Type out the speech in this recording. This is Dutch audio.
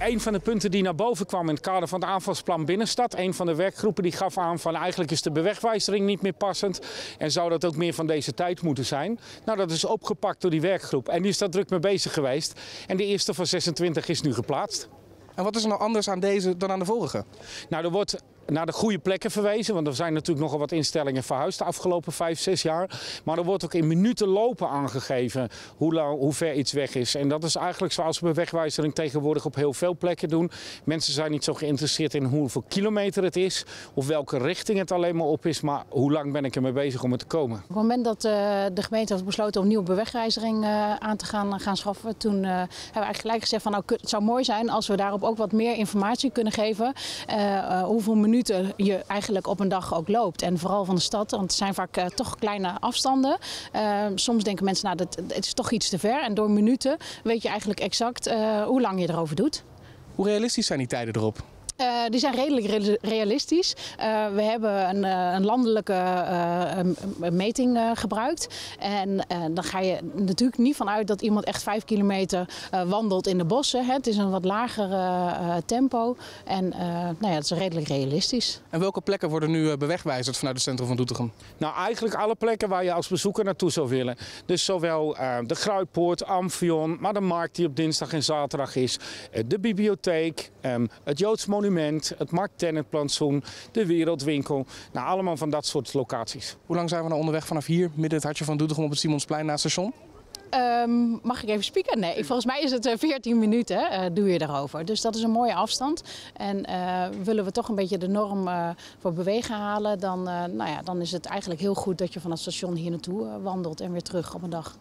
een van de punten die naar boven kwam in het kader van het aanvalsplan Binnenstad. Een van de werkgroepen die gaf aan van eigenlijk is de bewegwijzering niet meer passend. En zou dat ook meer van deze tijd moeten zijn. Nou, dat is opgepakt door die werkgroep. En die is daar druk mee bezig geweest. En de eerste van 26 is nu geplaatst. En wat is er nou anders aan deze dan aan de vorige? Nou, er wordt naar de goede plekken verwezen. Want er zijn natuurlijk nogal wat instellingen verhuisd de afgelopen vijf, zes jaar. Maar er wordt ook in minuten lopen aangegeven hoe, lang, hoe ver iets weg is. En dat is eigenlijk zoals we wegwijzering tegenwoordig op heel veel plekken doen. Mensen zijn niet zo geïnteresseerd in hoeveel kilometer het is. Of welke richting het alleen maar op is. Maar hoe lang ben ik ermee bezig om er te komen. Op het moment dat uh, de gemeente had besloten om nieuwe bewegwijzering uh, aan te gaan, gaan schaffen. Toen hebben we eigenlijk gelijk gezegd van nou het zou mooi zijn als we daarop ook wat meer informatie kunnen geven. hoeveel minuten je eigenlijk op een dag ook loopt. En vooral van de stad, want het zijn vaak uh, toch kleine afstanden. Uh, soms denken mensen, nou, dat, het is toch iets te ver. En door minuten weet je eigenlijk exact uh, hoe lang je erover doet. Hoe realistisch zijn die tijden erop? Uh, die zijn redelijk realistisch. Uh, we hebben een, uh, een landelijke meting gebruikt. En dan ga je natuurlijk niet vanuit dat iemand echt vijf kilometer wandelt in de bossen. Hè. Het is een wat lager tempo. En nou ja, het is redelijk realistisch. En welke plekken worden nu bewegwijzerd vanuit het centrum van Doetinchem? Nou, eigenlijk alle plekken waar je als bezoeker naartoe zou willen. Dus zowel de Gruitpoort, Amphion, maar de markt die op dinsdag en zaterdag is. de bibliotheek, um, het Joods monument het Mark Tennet plantsoen, de Wereldwinkel. Nou, allemaal van dat soort locaties. Hoe lang zijn we nou onderweg vanaf hier, midden het hartje van Doetinchem op het Simonsplein naar het station? Um, mag ik even spieken? Nee, volgens mij is het 14 minuten, uh, doe je daarover. Dus dat is een mooie afstand. En uh, willen we toch een beetje de norm uh, voor bewegen halen, dan, nou ja, dan is het eigenlijk heel goed dat je van het station hier naartoe wandelt en weer terug op een dag.